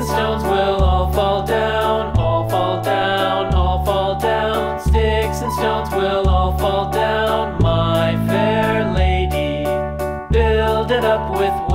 and stones will all fall down, all fall down, all fall down. Sticks and stones will all fall down, my fair lady. Build it up with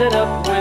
it up